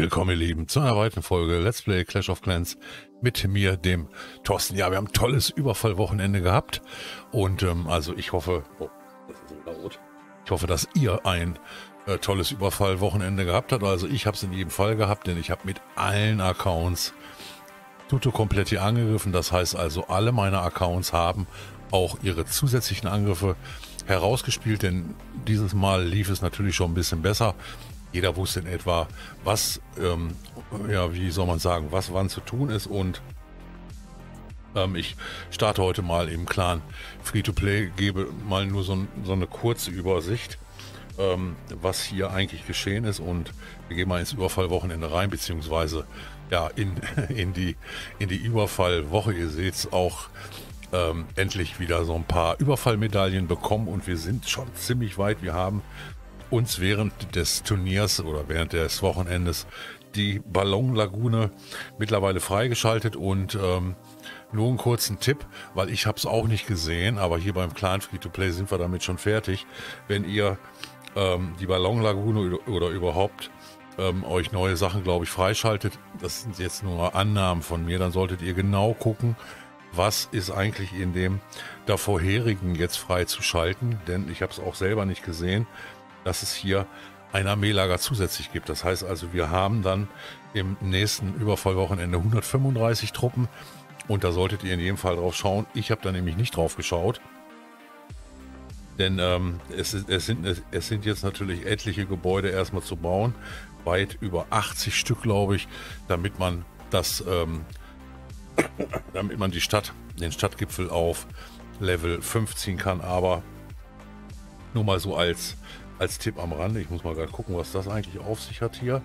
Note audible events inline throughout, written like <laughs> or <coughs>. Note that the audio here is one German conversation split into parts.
Willkommen, ihr Lieben, zu einer weiteren Folge Let's Play Clash of Clans mit mir, dem Thorsten. Ja, wir haben ein tolles Überfallwochenende gehabt und ähm, also ich hoffe, oh, das ist laut. Ich hoffe, dass ihr ein äh, tolles Überfallwochenende gehabt habt. Also ich habe es in jedem Fall gehabt, denn ich habe mit allen Accounts Tuto komplett hier angegriffen. Das heißt also, alle meine Accounts haben auch ihre zusätzlichen Angriffe herausgespielt, denn dieses Mal lief es natürlich schon ein bisschen besser. Jeder wusste in etwa, was, ähm, ja, wie soll man sagen, was wann zu tun ist und ähm, ich starte heute mal im Clan Free-to-Play, gebe mal nur so, so eine kurze Übersicht, ähm, was hier eigentlich geschehen ist und wir gehen mal ins Überfallwochenende rein, beziehungsweise ja, in, <laughs> in, die, in die Überfallwoche. Ihr seht es auch ähm, endlich wieder so ein paar Überfallmedaillen bekommen und wir sind schon ziemlich weit. Wir haben uns während des Turniers oder während des Wochenendes die Ballonlagune mittlerweile freigeschaltet. Und ähm, nur einen kurzen Tipp, weil ich habe es auch nicht gesehen, aber hier beim Clan Free-to-Play sind wir damit schon fertig. Wenn ihr ähm, die Ballonlagune oder überhaupt ähm, euch neue Sachen, glaube ich, freischaltet, das sind jetzt nur Annahmen von mir, dann solltet ihr genau gucken, was ist eigentlich in dem der vorherigen jetzt freizuschalten, denn ich habe es auch selber nicht gesehen dass es hier ein Armeelager zusätzlich gibt. Das heißt also, wir haben dann im nächsten Überfallwochenende 135 Truppen und da solltet ihr in jedem Fall drauf schauen. Ich habe da nämlich nicht drauf geschaut. Denn ähm, es, es, sind, es sind jetzt natürlich etliche Gebäude erstmal zu bauen. Weit über 80 Stück, glaube ich, damit man das, ähm, <coughs> damit man die Stadt, den Stadtgipfel auf Level 5 ziehen kann. Aber nur mal so als als Tipp am Rande, ich muss mal gerade gucken, was das eigentlich auf sich hat hier.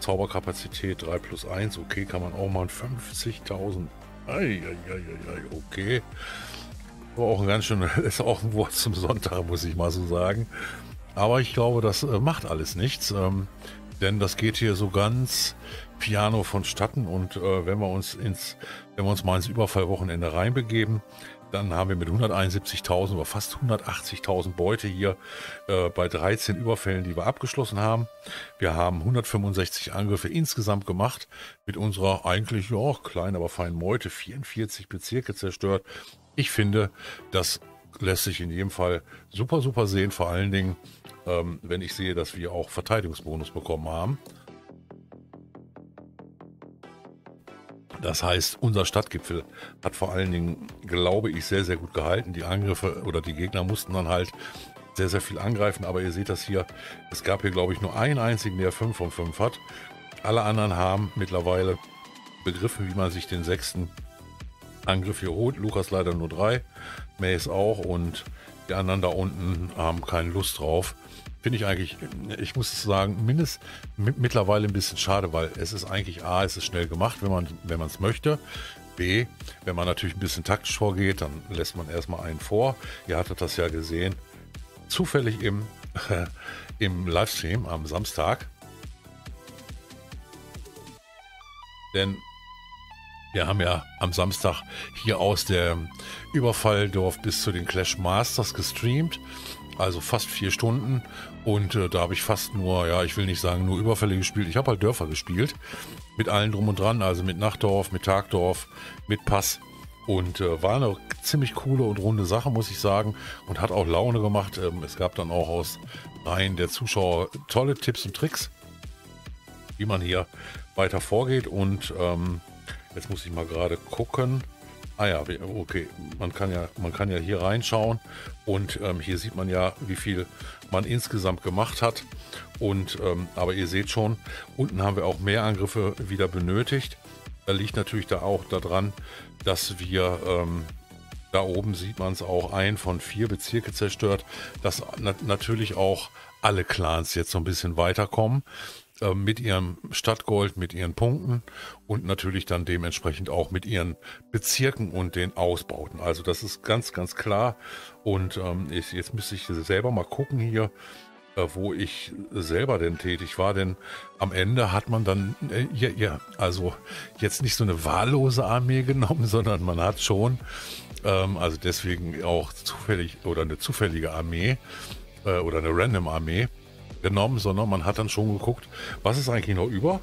Zauberkapazität 3 plus 1, okay, kann man auch mal 50.000. Okay. War auch ein ganz schön, <laughs> ist auch ein Wort zum Sonntag, muss ich mal so sagen. Aber ich glaube, das äh, macht alles nichts, ähm, denn das geht hier so ganz piano vonstatten und äh, wenn wir uns ins, wenn wir uns mal ins Überfallwochenende reinbegeben, dann haben wir mit 171.000 oder fast 180.000 Beute hier äh, bei 13 Überfällen, die wir abgeschlossen haben. Wir haben 165 Angriffe insgesamt gemacht mit unserer eigentlich ja, kleinen, aber feinen Meute. 44 Bezirke zerstört. Ich finde, das lässt sich in jedem Fall super, super sehen. Vor allen Dingen, ähm, wenn ich sehe, dass wir auch Verteidigungsbonus bekommen haben. Das heißt, unser Stadtgipfel hat vor allen Dingen, glaube ich, sehr, sehr gut gehalten. Die Angriffe oder die Gegner mussten dann halt sehr, sehr viel angreifen. Aber ihr seht das hier, es gab hier, glaube ich, nur einen einzigen, der 5 von 5 hat. Alle anderen haben mittlerweile begriffen, wie man sich den sechsten Angriff hier holt. Lukas leider nur drei, Mace auch und die anderen da unten haben keine Lust drauf. Finde ich eigentlich, ich muss sagen, mindest mittlerweile ein bisschen schade, weil es ist eigentlich A, es ist schnell gemacht, wenn man wenn es möchte. B, wenn man natürlich ein bisschen taktisch vorgeht, dann lässt man erstmal einen vor. Ihr hattet das ja gesehen. Zufällig im, <laughs> im Livestream am Samstag. Denn wir haben ja am Samstag hier aus dem Überfalldorf bis zu den Clash Masters gestreamt also fast vier Stunden. Und äh, da habe ich fast nur, ja, ich will nicht sagen nur Überfälle gespielt, ich habe halt Dörfer gespielt. Mit allen drum und dran, also mit Nachtdorf, mit Tagdorf, mit Pass. Und äh, war eine ziemlich coole und runde Sache, muss ich sagen. Und hat auch Laune gemacht. Ähm, es gab dann auch aus Reihen der Zuschauer tolle Tipps und Tricks, wie man hier weiter vorgeht. Und ähm, jetzt muss ich mal gerade gucken. Ah ja, okay. Man kann ja, man kann ja hier reinschauen und ähm, hier sieht man ja, wie viel man insgesamt gemacht hat. Und ähm, aber ihr seht schon, unten haben wir auch mehr Angriffe wieder benötigt. Da liegt natürlich da auch daran, dass wir ähm, da oben sieht man es auch ein von vier Bezirke zerstört, dass na natürlich auch alle Clans jetzt so ein bisschen weiterkommen. Äh, mit ihrem Stadtgold, mit ihren Punkten und natürlich dann dementsprechend auch mit ihren Bezirken und den Ausbauten. Also das ist ganz, ganz klar. Und ähm, ich, jetzt müsste ich selber mal gucken hier, äh, wo ich selber denn tätig war. Denn am Ende hat man dann, äh, ja, ja, also jetzt nicht so eine wahllose Armee <laughs> genommen, sondern man hat schon, ähm, also deswegen auch zufällig oder eine zufällige Armee äh, oder eine Random Armee genommen, sondern man hat dann schon geguckt, was ist eigentlich noch über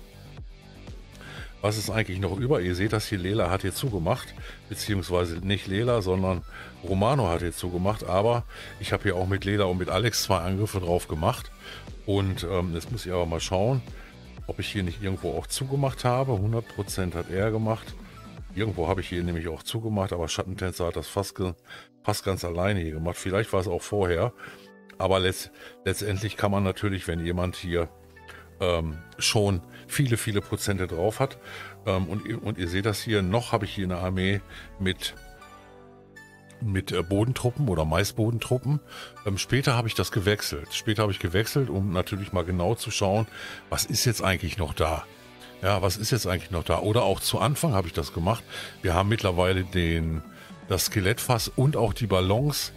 was ist eigentlich noch über? Ihr seht das hier, Lela hat hier zugemacht, beziehungsweise nicht Lela, sondern Romano hat hier zugemacht, aber ich habe hier auch mit Lela und mit Alex zwei Angriffe drauf gemacht und ähm, jetzt muss ich aber mal schauen, ob ich hier nicht irgendwo auch zugemacht habe. 100% hat er gemacht. Irgendwo habe ich hier nämlich auch zugemacht, aber Schattentänzer hat das fast, fast ganz alleine hier gemacht. Vielleicht war es auch vorher. Aber letzt, letztendlich kann man natürlich, wenn jemand hier ähm, schon viele, viele Prozente drauf hat. Ähm, und, und ihr seht das hier, noch habe ich hier eine Armee mit mit äh, Bodentruppen oder Maisbodentruppen. Ähm, später habe ich das gewechselt. Später habe ich gewechselt, um natürlich mal genau zu schauen, was ist jetzt eigentlich noch da. Ja, was ist jetzt eigentlich noch da? Oder auch zu Anfang habe ich das gemacht. Wir haben mittlerweile den, das Skelettfass und auch die Ballons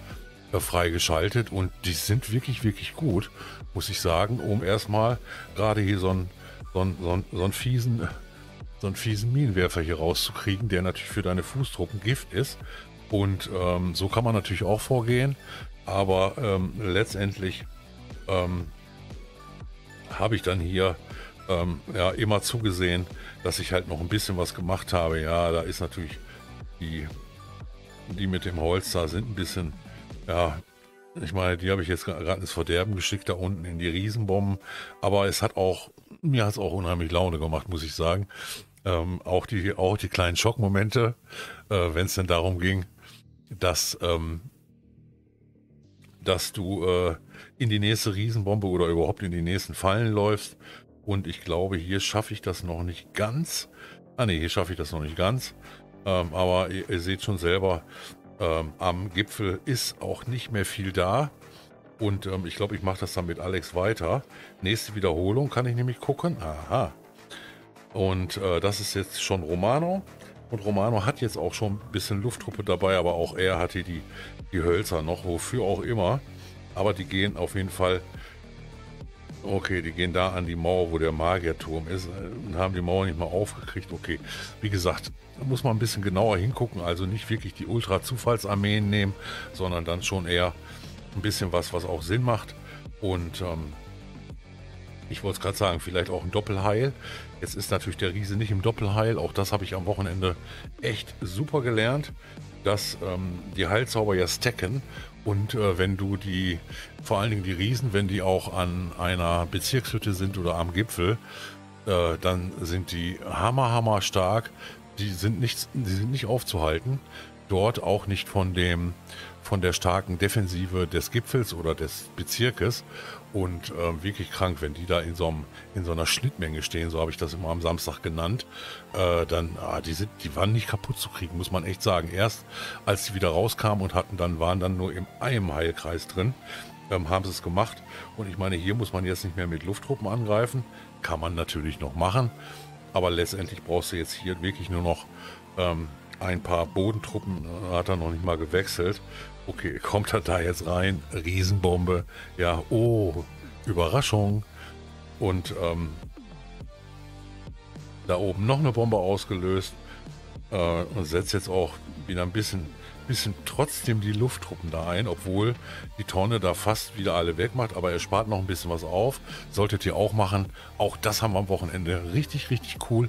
freigeschaltet und die sind wirklich, wirklich gut muss ich sagen, um erstmal gerade hier so einen, so einen, so einen, so einen fiesen so einen fiesen Minenwerfer hier rauszukriegen, der natürlich für deine Fußtruppen Gift ist. Und ähm, so kann man natürlich auch vorgehen. Aber ähm, letztendlich ähm, habe ich dann hier ähm, ja immer zugesehen, dass ich halt noch ein bisschen was gemacht habe. Ja, da ist natürlich die, die mit dem Holz da sind ein bisschen ja, ich meine, die habe ich jetzt gerade ins Verderben geschickt, da unten in die Riesenbomben. Aber es hat auch, mir hat es auch unheimlich Laune gemacht, muss ich sagen. Ähm, auch, die, auch die kleinen Schockmomente, äh, wenn es denn darum ging, dass, ähm, dass du äh, in die nächste Riesenbombe oder überhaupt in die nächsten Fallen läufst. Und ich glaube, hier schaffe ich das noch nicht ganz. Ah ne, hier schaffe ich das noch nicht ganz. Ähm, aber ihr, ihr, seht schon selber, ähm, am Gipfel ist auch nicht mehr viel da. Und ähm, ich glaube, ich mache das dann mit Alex weiter. Nächste Wiederholung kann ich nämlich gucken. Aha. Und äh, das ist jetzt schon Romano. Und Romano hat jetzt auch schon ein bisschen Lufttruppe dabei, aber auch er hat hier die, die Hölzer noch, wofür auch immer. Aber die gehen auf jeden Fall Okay, die gehen da an die Mauer, wo der Magierturm ist und haben die Mauer nicht mal aufgekriegt. Okay, wie gesagt, da muss man ein bisschen genauer hingucken. Also nicht wirklich die Ultra-Zufallsarmeen nehmen, sondern dann schon eher ein bisschen was, was auch Sinn macht. Und ähm, ich wollte es gerade sagen, vielleicht auch ein Doppelheil. Jetzt ist natürlich der Riese nicht im Doppelheil. Auch das habe ich am Wochenende echt super gelernt, dass ähm, die Heilzauber ja stacken und äh, wenn du die, vor allen Dingen die Riesen, wenn die auch an einer Bezirkshütte sind oder am Gipfel, äh, dann sind die hammer, hammer stark. Die sind nicht, die sind nicht aufzuhalten. Dort auch nicht von dem, von der starken Defensive des Gipfels oder des Bezirkes und äh, wirklich krank, wenn die da in so, einem, in so einer Schnittmenge stehen, so habe ich das immer am Samstag genannt, äh, dann, ah, die, sind, die waren nicht kaputt zu kriegen, muss man echt sagen. Erst als sie wieder rauskamen und hatten, dann waren dann nur im einem Heilkreis drin, ähm, haben sie es gemacht. Und ich meine, hier muss man jetzt nicht mehr mit Lufttruppen angreifen, kann man natürlich noch machen, aber letztendlich brauchst du jetzt hier wirklich nur noch ähm, ein paar Bodentruppen, äh, hat er noch nicht mal gewechselt. Okay, kommt er da jetzt rein? Riesenbombe. Ja, oh, Überraschung. Und ähm, da oben noch eine Bombe ausgelöst. Äh, und setzt jetzt auch wieder ein bisschen, bisschen trotzdem die Lufttruppen da ein, obwohl die Tonne da fast wieder alle wegmacht. Aber er spart noch ein bisschen was auf. Solltet ihr auch machen. Auch das haben wir am Wochenende richtig, richtig cool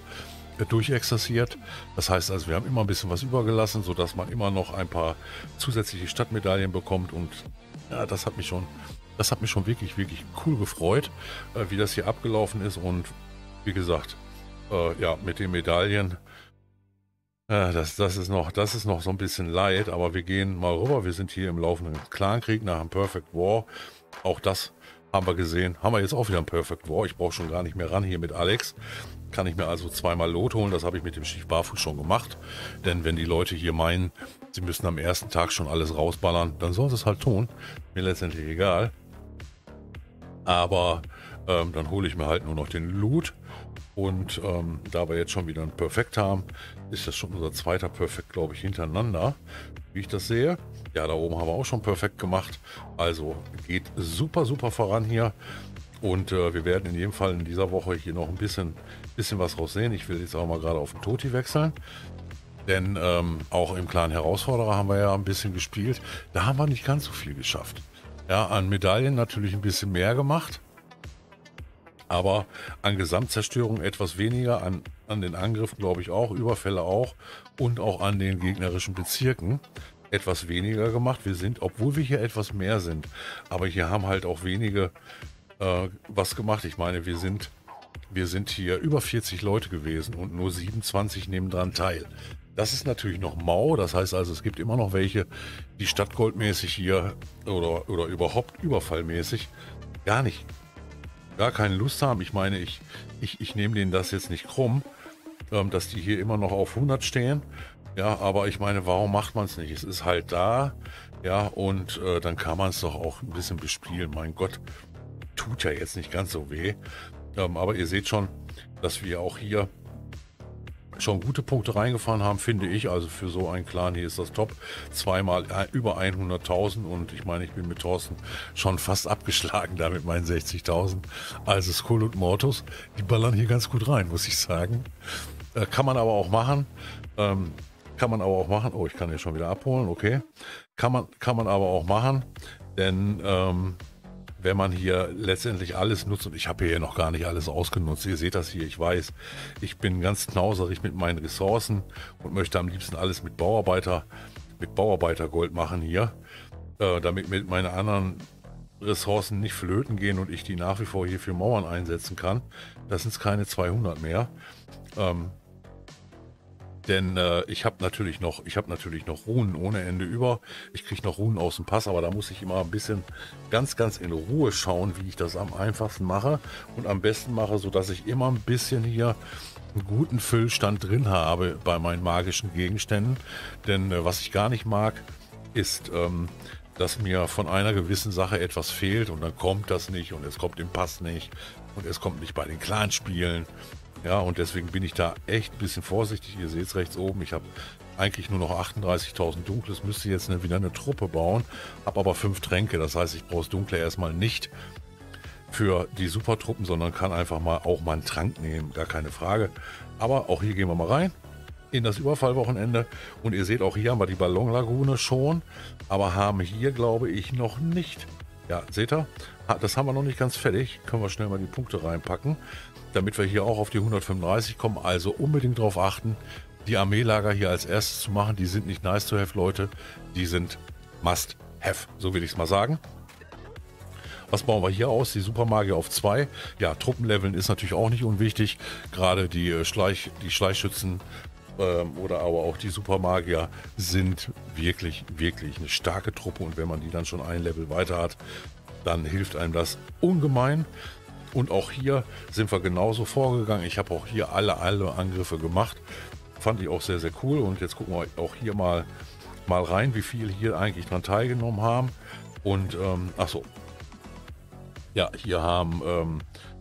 durchexerziert. Das heißt also, wir haben immer ein bisschen was übergelassen, sodass man immer noch ein paar zusätzliche Stadtmedaillen bekommt. Und ja, das hat mich schon, das hat mich schon wirklich, wirklich cool gefreut, äh, wie das hier abgelaufen ist. Und wie gesagt, äh, ja, mit den Medaillen, äh, das, das, ist noch, das ist noch so ein bisschen leid, aber wir gehen mal rüber. Wir sind hier im laufenden Clankrieg nach dem Perfect War. Auch das haben wir gesehen. Haben wir jetzt auch wieder ein Perfect War. Ich brauche schon gar nicht mehr ran hier mit Alex. Kann ich mir also zweimal Lot holen. Das habe ich mit dem Schiff Barfuß schon gemacht. Denn wenn die Leute hier meinen, sie müssen am ersten Tag schon alles rausballern, dann sollen sie es halt tun. Mir letztendlich egal. Aber ähm, dann hole ich mir halt nur noch den Loot. Und ähm, da wir jetzt schon wieder ein Perfekt haben, ist das schon unser zweiter Perfekt, glaube ich, hintereinander, wie ich das sehe. Ja, da oben haben wir auch schon perfekt gemacht. Also geht super, super voran hier. Und äh, wir werden in jedem Fall in dieser Woche hier noch ein bisschen, bisschen was raussehen. Ich will jetzt auch mal gerade auf den Toti wechseln. Denn ähm, auch im kleinen Herausforderer haben wir ja ein bisschen gespielt. Da haben wir nicht ganz so viel geschafft. Ja, an Medaillen natürlich ein bisschen mehr gemacht. Aber an Gesamtzerstörung etwas weniger, an, an den Angriffen glaube ich auch, Überfälle auch und auch an den gegnerischen Bezirken etwas weniger gemacht. Wir sind, obwohl wir hier etwas mehr sind, aber hier haben halt auch wenige äh, was gemacht. Ich meine, wir sind, wir sind hier über 40 Leute gewesen und nur 27 nehmen daran teil. Das ist natürlich noch mau, das heißt also, es gibt immer noch welche, die stadtgoldmäßig hier oder, oder überhaupt überfallmäßig gar nicht, gar keine Lust haben. Ich meine, ich, ich, ich nehme denen das jetzt nicht krumm, ähm, dass die hier immer noch auf 100 stehen ja, aber ich meine, warum macht man es nicht? Es ist halt da, ja, und äh, dann kann man es doch auch ein bisschen bespielen. Mein Gott, tut ja jetzt nicht ganz so weh. Ähm, aber ihr seht schon, dass wir auch hier schon gute Punkte reingefahren haben, finde ich. Also für so einen Clan hier ist das top. Zweimal äh, über 100.000 und ich meine, ich bin mit Thorsten schon fast abgeschlagen da mit meinen 60.000. Also Skull und Mortus, die ballern hier ganz gut rein, muss ich sagen. Äh, kann man aber auch machen. Ähm, kann man aber auch machen. Oh, ich kann hier schon wieder abholen, okay. Kann man, kann man aber auch machen, denn ähm, wenn man hier letztendlich alles nutzt, und ich habe hier noch gar nicht alles ausgenutzt, ihr seht das hier, ich weiß, ich bin ganz knauserig mit meinen Ressourcen und möchte am liebsten alles mit Bauarbeiter, mit Bauarbeitergold machen hier, äh, damit mit meine anderen Ressourcen nicht flöten gehen und ich die nach wie vor hier für Mauern einsetzen kann. Das sind keine 200 mehr. Ähm, denn äh, ich habe natürlich noch, ich habe natürlich noch Runen ohne Ende über. Ich kriege noch Runen aus dem Pass, aber da muss ich immer ein bisschen ganz, ganz in Ruhe schauen, wie ich das am einfachsten mache und am besten mache, sodass ich immer ein bisschen hier einen guten Füllstand drin habe bei meinen magischen Gegenständen. Denn äh, was ich gar nicht mag, ist, ähm, dass mir von einer gewissen Sache etwas fehlt und dann kommt das nicht und es kommt im Pass nicht und es kommt nicht bei den Clanspielen ja, und deswegen bin ich da echt ein bisschen vorsichtig. Ihr seht es rechts oben. Ich habe eigentlich nur noch 38.000 Dunkles, müsste jetzt eine, wieder eine Truppe bauen, habe aber fünf Tränke. Das heißt, ich brauche das Dunkle erstmal nicht für die Supertruppen, sondern kann einfach mal auch mal einen Trank nehmen, gar keine Frage. Aber auch hier gehen wir mal rein in das Überfallwochenende und ihr seht auch hier haben wir die Ballonlagune schon, aber haben hier glaube ich noch nicht. Ja, seht ihr? Das haben wir noch nicht ganz fertig. Können wir schnell mal die Punkte reinpacken damit wir hier auch auf die 135 kommen. Also unbedingt darauf achten, die Armeelager hier als erstes zu machen. Die sind nicht nice to have, Leute. Die sind must have, so will ich es mal sagen. Was bauen wir hier aus? Die Supermagier auf 2. Ja, Truppenleveln ist natürlich auch nicht unwichtig. Gerade die, äh, Schleich, die Schleichschützen ähm, oder aber auch die Supermagier sind wirklich, wirklich eine starke Truppe. Und wenn man die dann schon ein Level weiter hat, dann hilft einem das ungemein. Und auch hier sind wir genauso vorgegangen. Ich habe auch hier alle, alle Angriffe gemacht. Fand ich auch sehr, sehr cool. Und jetzt gucken wir auch hier mal, mal rein, wie viele hier eigentlich dran teilgenommen haben. Und, ähm, ach so. Ja, hier haben, ähm,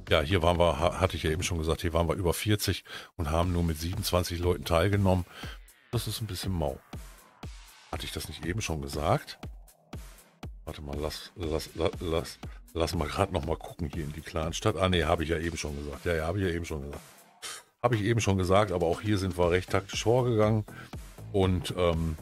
ja, hier waren wir, hatte ich ja eben schon gesagt, hier waren wir über 40 und haben nur mit 27 Leuten teilgenommen. Das ist ein bisschen mau. Hatte ich das nicht eben schon gesagt? Warte mal, lass, lass, lass, lass, lass mal gerade noch mal gucken hier in die Clanstadt. Ah ne, habe ich ja eben schon gesagt. Ja, ja, habe ich ja eben schon gesagt. Habe ich eben schon gesagt, aber auch hier sind wir recht taktisch vorgegangen. Und ähm,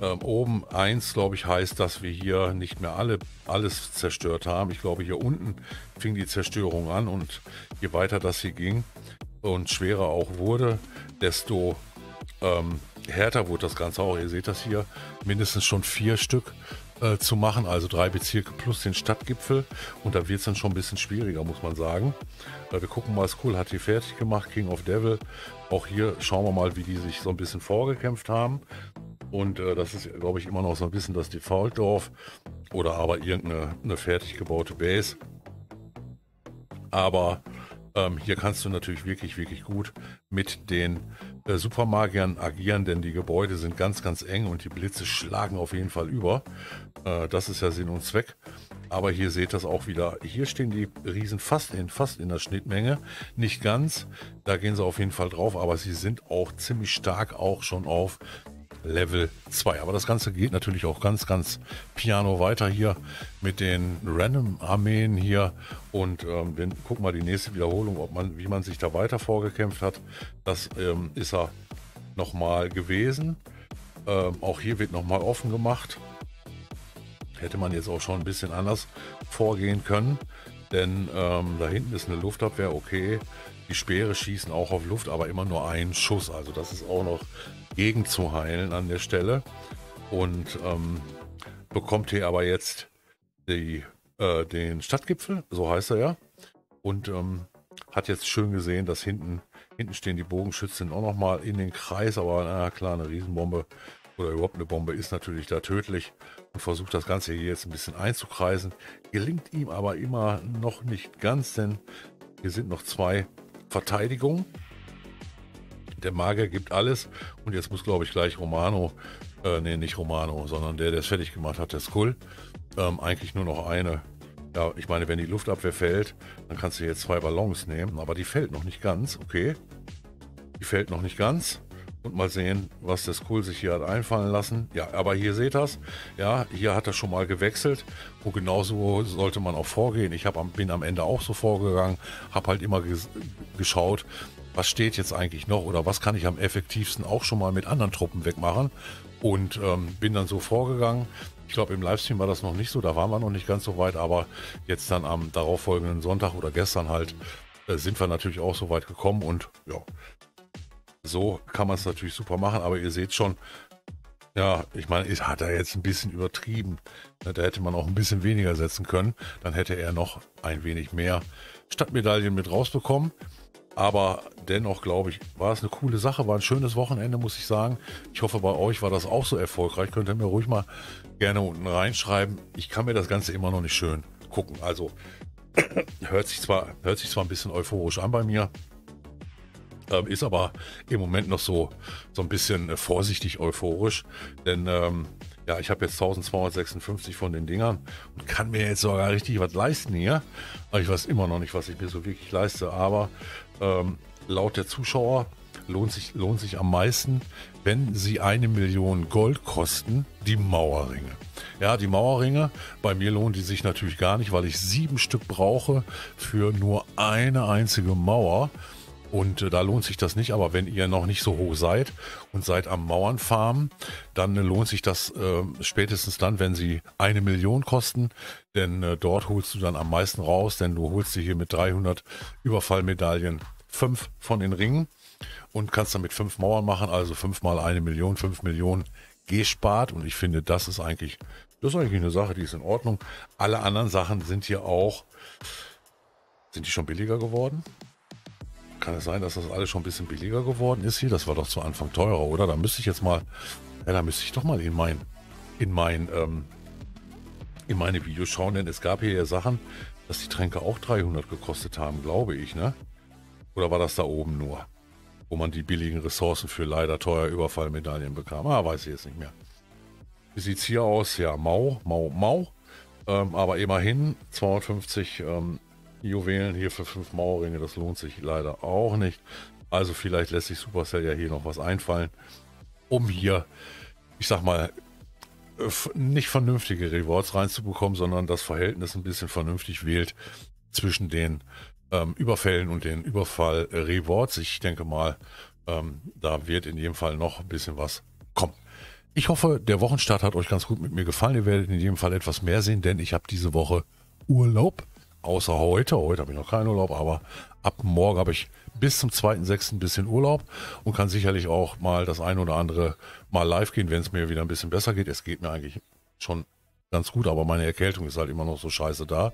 ähm, oben 1, glaube ich, heißt, dass wir hier nicht mehr alle, alles zerstört haben. Ich glaube, hier unten fing die Zerstörung an und je weiter das hier ging und schwerer auch wurde, desto ähm, härter wurde das Ganze auch. Ihr seht das hier, mindestens schon vier Stück äh, zu machen, also drei Bezirke plus den Stadtgipfel. Und da wird es dann schon ein bisschen schwieriger, muss man sagen. Äh, wir gucken mal, Skull hat hier fertig gemacht, King of Devil. Auch hier schauen wir mal, wie die sich so ein bisschen vorgekämpft haben. Und äh, das ist, glaube ich, immer noch so ein bisschen das Default-Dorf oder aber irgendeine eine fertig gebaute Base. Aber ähm, hier kannst du natürlich wirklich, wirklich gut mit den äh, Supermagiern agieren, denn die Gebäude sind ganz, ganz eng und die Blitze schlagen auf jeden Fall über. Äh, das ist ja Sinn und Zweck. Aber hier seht das auch wieder. Hier stehen die Riesen fast in, fast in der Schnittmenge. Nicht ganz, da gehen sie auf jeden Fall drauf, aber sie sind auch ziemlich stark auch schon auf Level 2. Aber das Ganze geht natürlich auch ganz, ganz piano weiter hier mit den Random-Armeen hier. Und ähm, wir gucken mal die nächste Wiederholung, ob man, wie man sich da weiter vorgekämpft hat. Das ähm, ist er nochmal gewesen. Ähm, auch hier wird nochmal offen gemacht. Hätte man jetzt auch schon ein bisschen anders vorgehen können. denn ähm, da hinten ist eine Luftabwehr, okay. Die Speere schießen auch auf Luft, aber immer nur einen Schuss. Also das ist auch noch zu heilen an der Stelle. Und ähm, bekommt hier aber jetzt die, äh, den Stadtgipfel, so heißt er ja. Und ähm, hat jetzt schön gesehen, dass hinten, hinten stehen die Bogenschützen auch nochmal in den Kreis, aber na klar, eine Riesenbombe oder überhaupt eine Bombe ist natürlich da tödlich und versucht das Ganze hier jetzt ein bisschen einzukreisen. Gelingt ihm aber immer noch nicht ganz, denn hier sind noch zwei Verteidigungen. Der Magier gibt alles und jetzt muss, glaube ich, gleich Romano, äh, nee, nicht Romano, sondern der, der es fertig gemacht hat, der Skull, ähm, eigentlich nur noch eine. Ja, ich meine, wenn die Luftabwehr fällt, dann kannst du jetzt zwei Ballons nehmen, aber die fällt noch nicht ganz, okay. Die fällt noch nicht ganz und mal sehen, was das Cool sich hier hat einfallen lassen. Ja, aber hier seht ihr Ja, hier hat er schon mal gewechselt. Und genauso sollte man auch vorgehen. Ich hab, bin am Ende auch so vorgegangen, habe halt immer geschaut, was steht jetzt eigentlich noch oder was kann ich am effektivsten auch schon mal mit anderen Truppen wegmachen. Und ähm, bin dann so vorgegangen. Ich glaube, im Livestream war das noch nicht so, da waren wir noch nicht ganz so weit, aber jetzt dann am darauffolgenden Sonntag oder gestern halt äh, sind wir natürlich auch so weit gekommen und ja, so kann man es natürlich super machen, aber ihr seht schon, ja, ich meine, hat er jetzt ein bisschen übertrieben. Da hätte man auch ein bisschen weniger setzen können. Dann hätte er noch ein wenig mehr Stadtmedaillen mit rausbekommen. Aber dennoch, glaube ich, war es eine coole Sache. War ein schönes Wochenende, muss ich sagen. Ich hoffe, bei euch war das auch so erfolgreich. Könnt ihr mir ruhig mal gerne unten reinschreiben. Ich kann mir das Ganze immer noch nicht schön gucken. Also <clears throat> hört sich zwar, hört sich zwar ein bisschen euphorisch an bei mir. Ähm, ist aber im Moment noch so, so ein bisschen äh, vorsichtig euphorisch, denn ähm, ja, ich habe jetzt 1256 von den Dingern und kann mir jetzt sogar richtig was leisten hier. Ich weiß immer noch nicht, was ich mir so wirklich leiste, aber ähm, laut der Zuschauer lohnt sich, lohnt sich am meisten, wenn sie eine Million Gold kosten, die Mauerringe. Ja, die Mauerringe, bei mir lohnen die sich natürlich gar nicht, weil ich sieben Stück brauche für nur eine einzige Mauer. Und äh, da lohnt sich das nicht, aber wenn ihr noch nicht so hoch seid und seid am Mauernfarmen, dann äh, lohnt sich das äh, spätestens dann, wenn sie eine Million kosten, denn äh, dort holst du dann am meisten raus, denn du holst dir hier mit 300 Überfallmedaillen fünf von den Ringen und kannst damit fünf Mauern machen, also fünf mal eine Million, fünf Millionen gespart und ich finde, das ist eigentlich, das ist eigentlich eine Sache, die ist in Ordnung. Alle anderen Sachen sind hier auch, sind die schon billiger geworden? Kann es sein, dass das alles schon ein bisschen billiger geworden ist hier? Das war doch zu Anfang teurer, oder? Da müsste ich jetzt mal, ja, da müsste ich doch mal in mein, in mein, ähm, in meine Videos schauen, denn es gab hier ja Sachen, dass die Tränke auch 300 gekostet haben, glaube ich, ne? Oder war das da oben nur? Wo man die billigen Ressourcen für leider teuer Überfallmedaillen bekam. Ah, weiß ich jetzt nicht mehr. Wie sieht es hier aus? Ja, Mau, Mau, Mau. Ähm, aber immerhin 250 ähm, Juwelen hier für fünf Mauerringe, das lohnt sich leider auch nicht. Also vielleicht lässt sich Supercell ja hier noch was einfallen, um hier, ich sag mal, nicht vernünftige Rewards reinzubekommen, sondern das Verhältnis ein bisschen vernünftig wählt zwischen den ähm, Überfällen und den Überfall-Rewards. Ich denke mal, ähm, da wird in jedem Fall noch ein bisschen was kommen. Ich hoffe, der Wochenstart hat euch ganz gut mit mir gefallen. Ihr werdet in jedem Fall etwas mehr sehen, denn ich habe diese Woche Urlaub. Außer heute. Heute habe ich noch keinen Urlaub, aber ab morgen habe ich bis zum 2.6. ein bisschen Urlaub und kann sicherlich auch mal das eine oder andere mal live gehen, wenn es mir wieder ein bisschen besser geht. Es geht mir eigentlich schon ganz gut, aber meine Erkältung ist halt immer noch so scheiße da.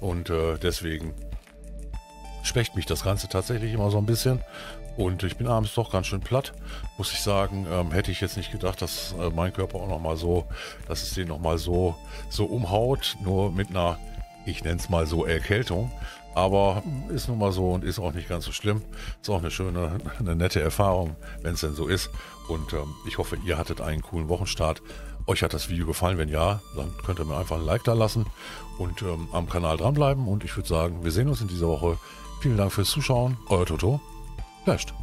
Und äh, deswegen schwächt mich das Ganze tatsächlich immer so ein bisschen. Und ich bin abends doch ganz schön platt, muss ich sagen. Ähm, hätte ich jetzt nicht gedacht, dass äh, mein Körper auch nochmal so, dass es den nochmal so, so umhaut, nur mit einer ich nenne es mal so Erkältung. Aber ist nun mal so und ist auch nicht ganz so schlimm. Ist auch eine schöne, eine nette Erfahrung, wenn es denn so ist. Und ähm, ich hoffe, ihr hattet einen coolen Wochenstart. Euch hat das Video gefallen. Wenn ja, dann könnt ihr mir einfach ein Like da lassen und ähm, am Kanal dranbleiben. Und ich würde sagen, wir sehen uns in dieser Woche. Vielen Dank fürs Zuschauen. Euer Toto. Flasht.